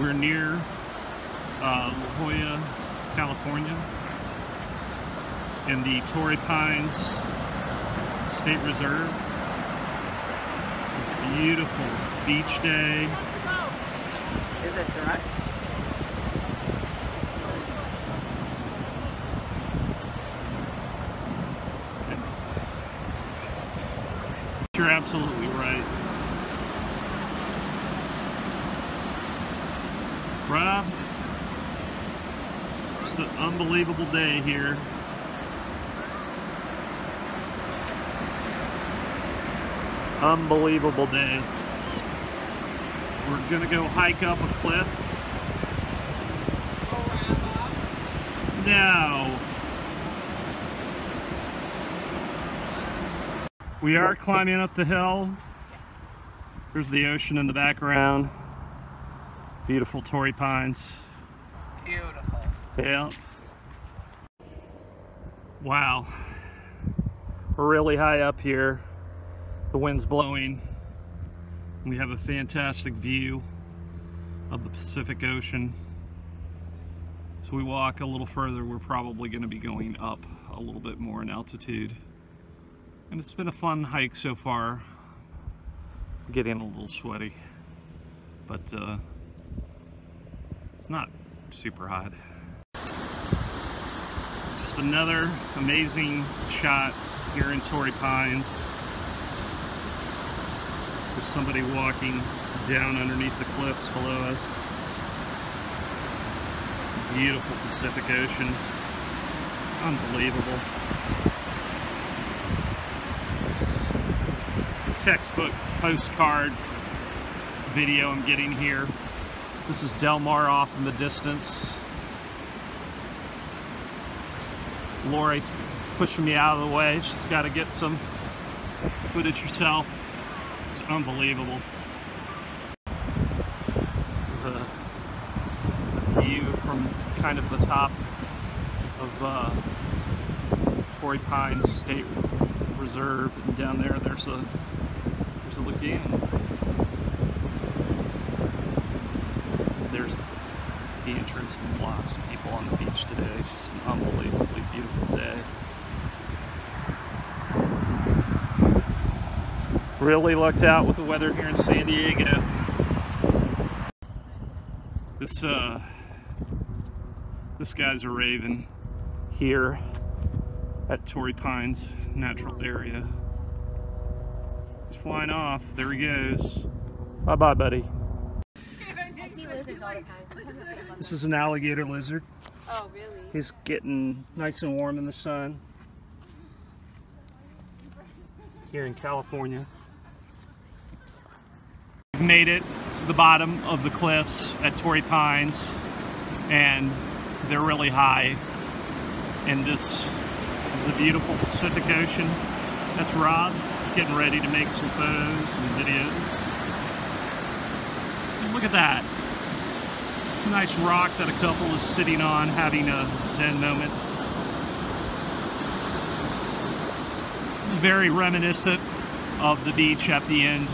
We're near uh, La Jolla, California, in the Torrey Pines State Reserve. It's a beautiful beach day. Is it dry? You're absolutely right. Rob, just an unbelievable day here. Unbelievable day. We're gonna go hike up a cliff. Now, we are climbing up the hill. There's the ocean in the background. Beautiful Torrey Pines. Beautiful. Yeah. Wow. We're really high up here. The wind's blowing. We have a fantastic view of the Pacific Ocean. So we walk a little further, we're probably going to be going up a little bit more in altitude. And it's been a fun hike so far. Getting a little sweaty, but uh, it's not super hot. Just another amazing shot here in Torrey Pines. There's somebody walking down underneath the cliffs below us. Beautiful Pacific Ocean. Unbelievable. Textbook postcard video I'm getting here. This is Del Mar off in the distance. Lori's pushing me out of the way. She's got to get some footage herself. It's unbelievable. This is a view from kind of the top of uh, Torrey Pines State Reserve, and down there, there's a there's a lagoon. There's the entrance and lots of people on the beach today. It's just an unbelievably beautiful day. Really lucked out with the weather here in San Diego. This uh this guy's a raven here at Torrey Pines Natural Area. He's flying off. There he goes. Bye bye, buddy. All the time. This is an alligator lizard. Oh, really? He's getting nice and warm in the sun here in California. We've made it to the bottom of the cliffs at Torrey Pines and they're really high and this is the beautiful Pacific Ocean. That's Rob getting ready to make some photos and videos. Look at that. Nice rock that a couple is sitting on having a zen moment. Very reminiscent of the beach at the end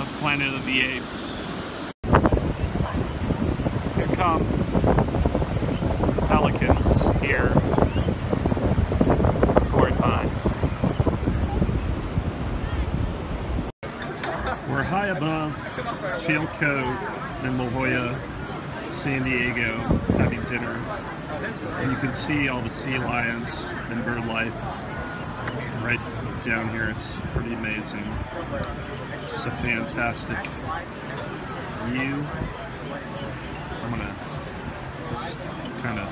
of Planet of the Apes. Here come pelicans here. Torrey Pines. We're high above Seal Cove in La Jolla, San Diego, having dinner. And you can see all the sea lions and bird life right down here. It's pretty amazing. It's a fantastic view. I'm gonna just kind of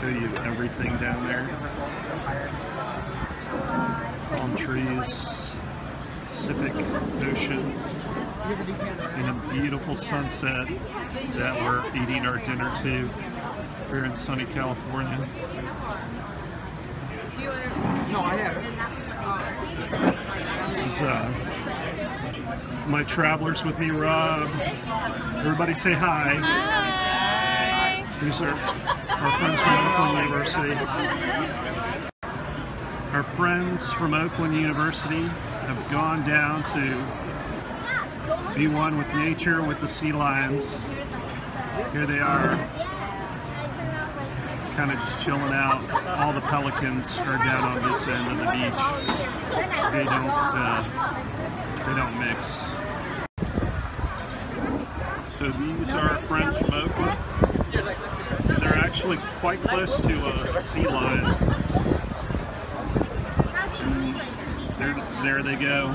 show you everything down there. Palm trees, Pacific Ocean, and a beautiful sunset that we're eating our dinner to here in sunny California. No, I haven't. This is uh, my travelers with me, Rob. Everybody say hi. Hi. These are our friends from Oakland University. Our friends from Oakland University have gone down to be one with nature, with the sea lions. Here they are, kind of just chilling out. All the pelicans are down on this end of the beach. They don't, uh, they don't mix. So these are from Oakland. They're actually quite close to a sea lion. There, there they go.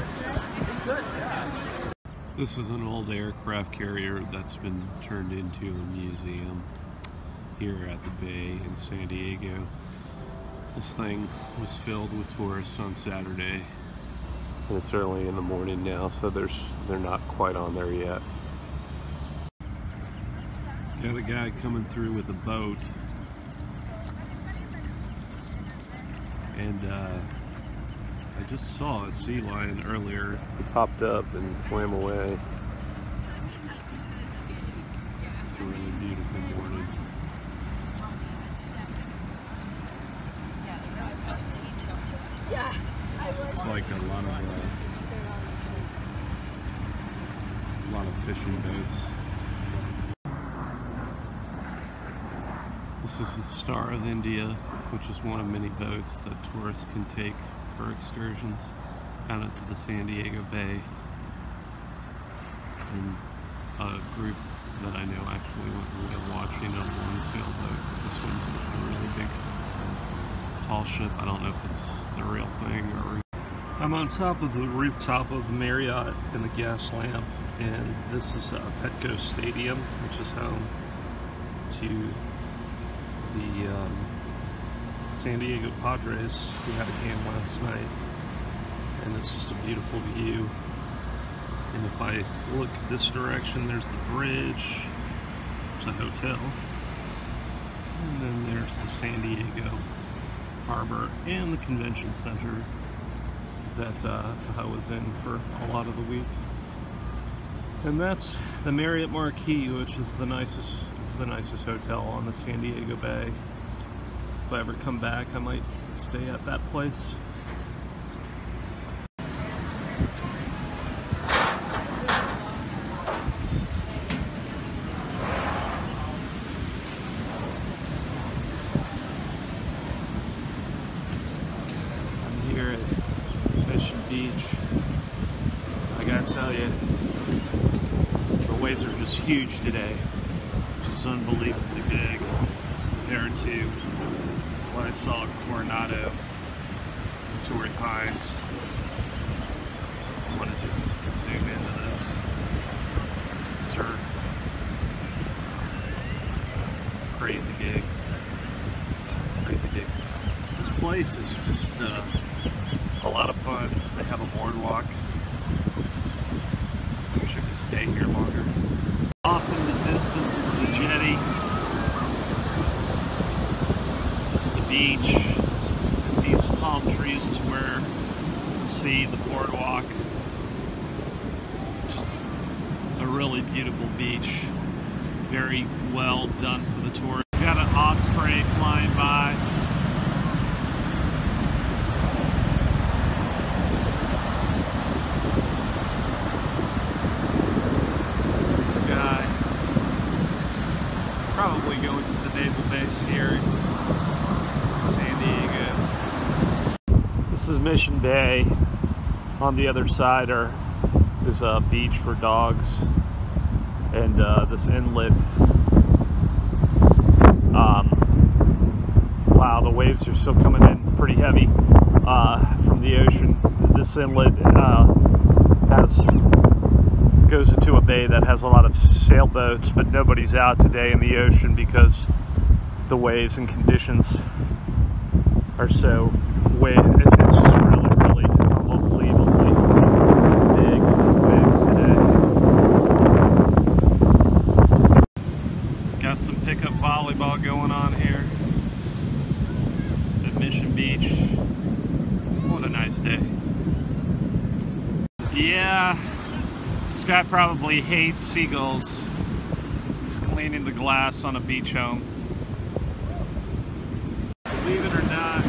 This is an old aircraft carrier that's been turned into a museum here at the bay in San Diego. This thing was filled with tourists on Saturday. And it's early in the morning now, so there's they're not quite on there yet. Got a guy coming through with a boat. And uh, I just saw a sea lion earlier. He popped up and swam away. It's really beautiful morning. It's like a lot of uh, a lot of fishing boats. This is the Star of India, which is one of many boats that tourists can take for excursions out into the San Diego Bay. And a group that I know actually went whale watching on one sailboat. This one's a really big, tall ship. I don't know if it's the real thing or. I'm on top of the rooftop of the Marriott in the Gaslamp, and this is uh, Petco Stadium, which is home to the um, San Diego Padres, who had a game last night. And it's just a beautiful view. And if I look this direction, there's the bridge, there's a hotel, and then there's the San Diego Harbor and the convention center that uh, I was in for a lot of the week. And that's the Marriott Marquis, which is the nicest, it's the nicest hotel on the San Diego Bay. If I ever come back, I might stay at that place. I'm here at Mission Beach. I gotta tell you, the waves are just huge today. Just unbelievably big compared to what I saw Coronado and Torrey Pines. I want to just zoom into this surf. Crazy big. Crazy big. This place is just uh, a lot of fun. They have a boardwalk. I wish I could stay here longer. Off in the distance is the jetty. This is the beach. These palm trees is where you see the boardwalk. Just a really beautiful beach. Very well done for the tour. Got an osprey flying by. This guy probably going to the naval base here in San Diego. This is Mission Bay. On the other side are is a beach for dogs and uh, this inlet. Um, wow, the waves are still coming in pretty heavy uh, from the ocean. This inlet uh, has goes into a bay that has a lot of sailboats, but nobody's out today in the ocean because the waves and conditions are so way. it- It's just really, really unbelievably big waves today. Got some pickup volleyball going on here at Mission Beach. What a nice day. Yeah. Guy probably hates seagulls. He's cleaning the glass on a beach home. Believe it or not,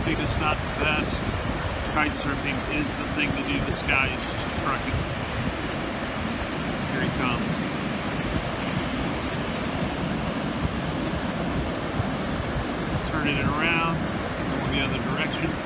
surfing is not the best. Kite surfing is the thing to do. This guy is just trucking. Here he comes. He's turning it around. It's going the other direction.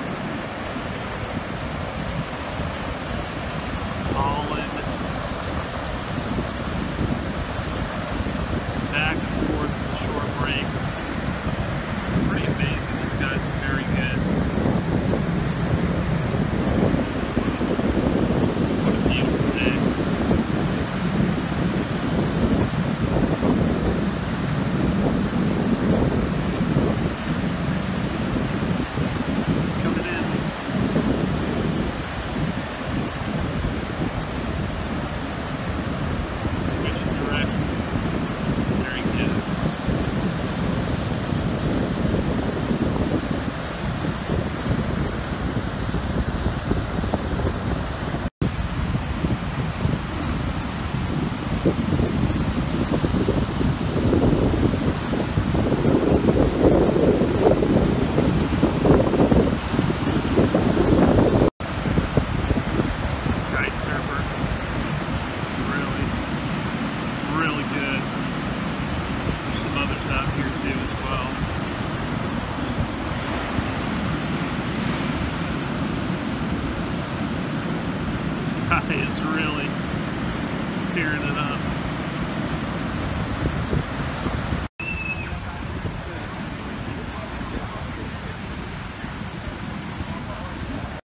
really, really good.